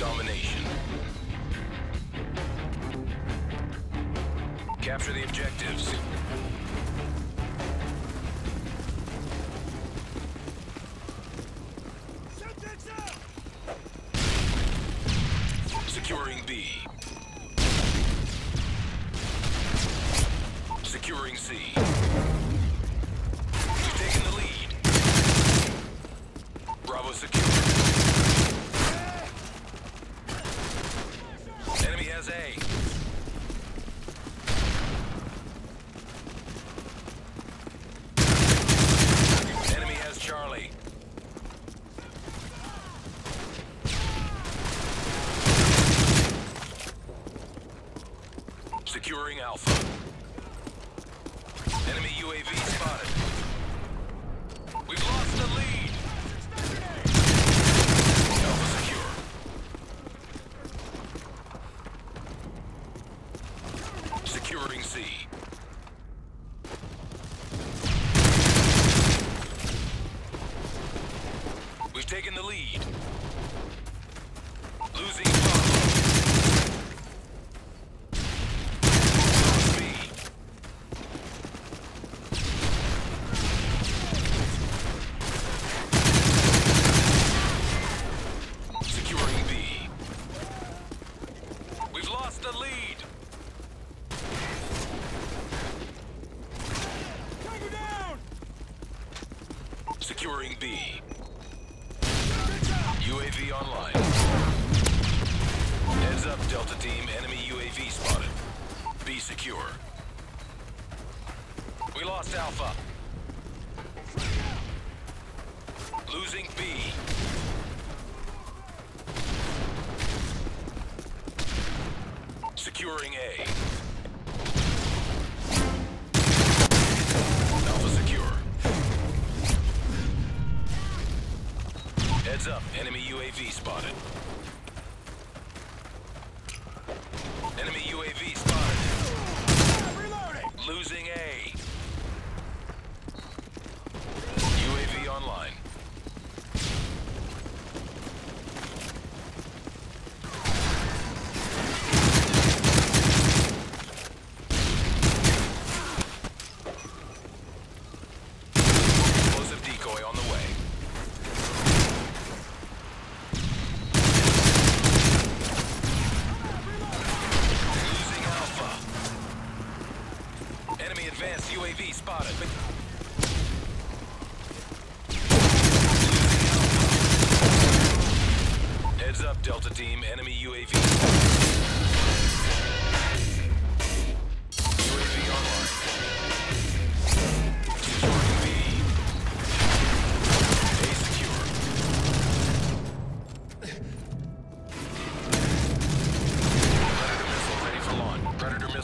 domination. Capture the objectives. Securing B. Securing C. We've taken the lead. Bravo secure. Enemy has A. Enemy has Charlie. Securing Alpha. Enemy UAV spotted. We've lost the lead. Alpha secure. Securing C. We've taken the lead. Losing Bravo. B. Securing B. We've lost the lead. Securing B. UAV online. Heads up, Delta Team. Enemy UAV spotted. Be secure. We lost Alpha. Losing B. Securing A. Alpha secure. Heads up, enemy UAV spotted. Enemy UAV spotted. Losing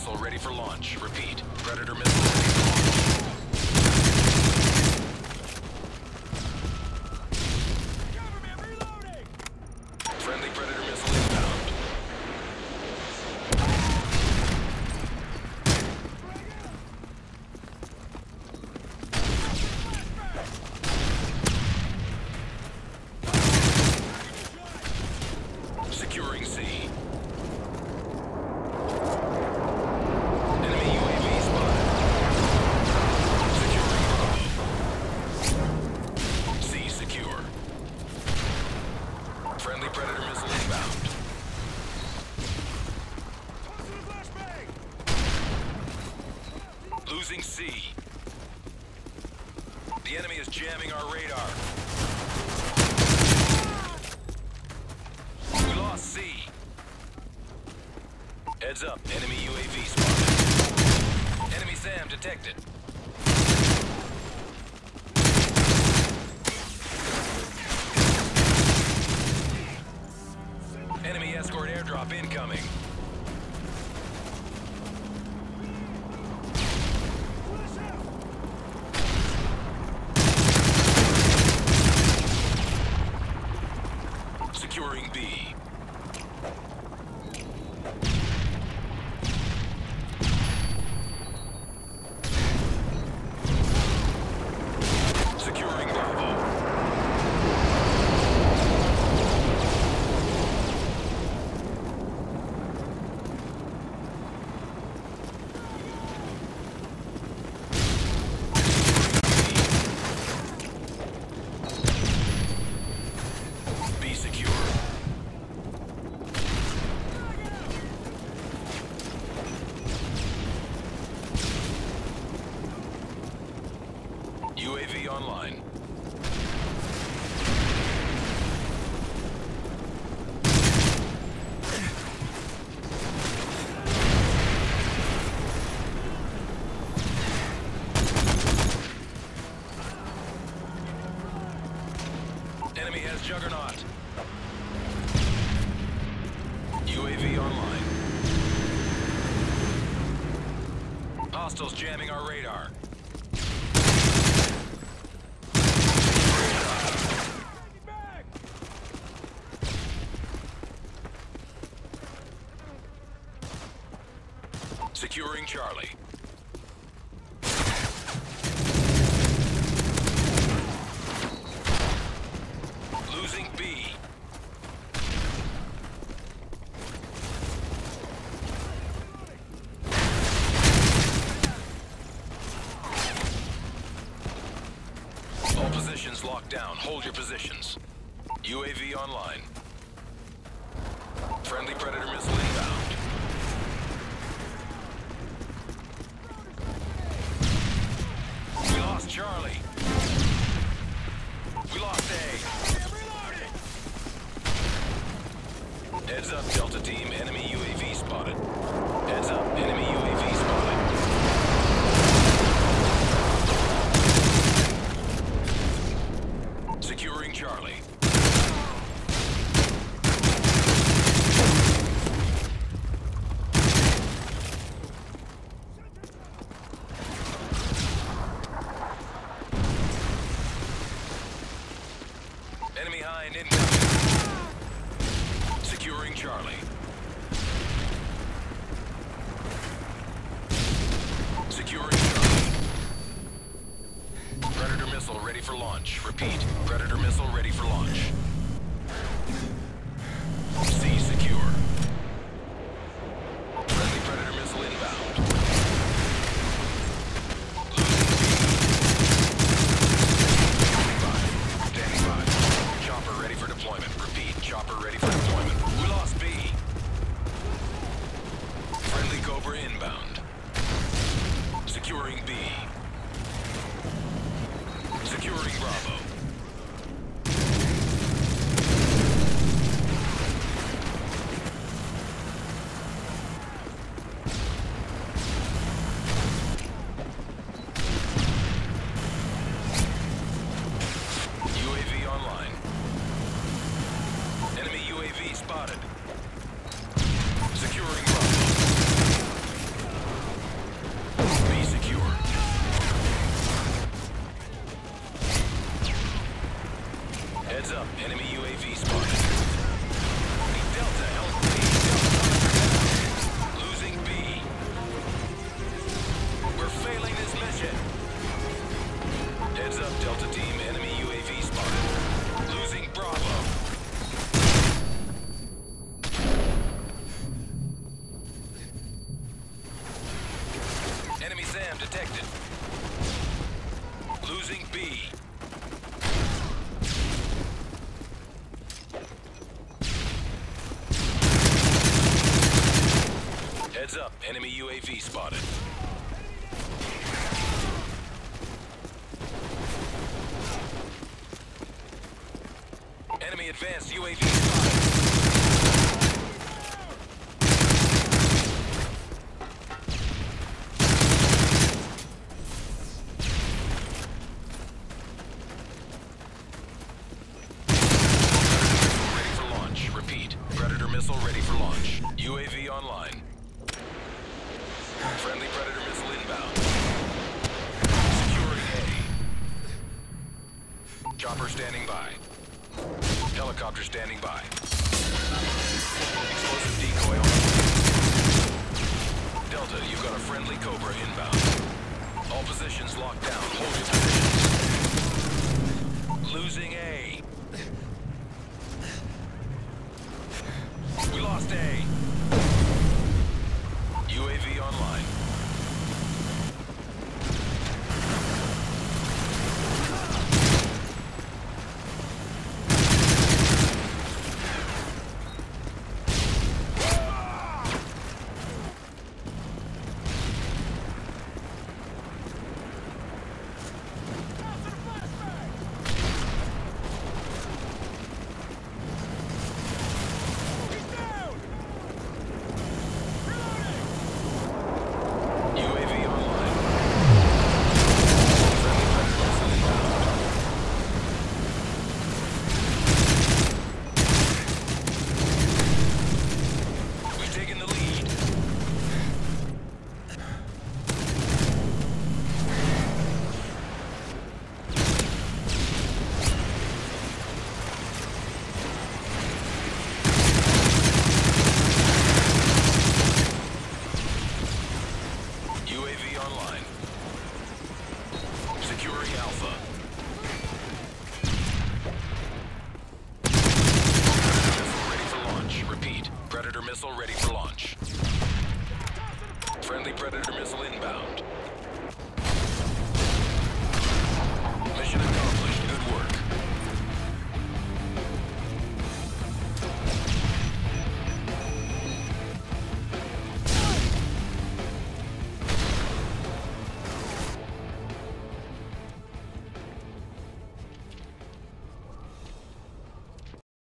missile ready for launch. Repeat. Predator missile ready for launch. Friendly Predator missile inbound. Securing C. Enemy UAV spotted. Securing Bravo. C secure. Friendly Predator missile inbound. Losing C. The enemy is jamming our radar. We lost C. Heads up, enemy UAV spotted. Enemy SAM detected. Enemy escort airdrop incoming. Securing B. Securing Bravo. Enemy has Juggernaut. UAV online. Hostiles jamming our radar. Securing Charlie. Losing B. Charlie. We lost A. Heads up, Delta Team. Enemy UAV spotted. Heads up. Enemy UAV spotted. Securing Charlie. Enemy high and incoming. Securing Charlie. Securing. Predator missile ready for launch. Repeat. Predator missile ready for launch. Heads up, enemy UAV spotted. Delta, Delta, losing B. We're failing this mission. Heads up, Delta Team. Enemy UAV spotted. Losing Bravo. Enemy SAM detected. Losing B. Heads up, enemy UAV spotted. Enemy advanced UAV spotted. Standing by. Helicopter standing by. Explosive decoy on. Delta, you've got a friendly Cobra inbound. All positions locked down. Hold your positions.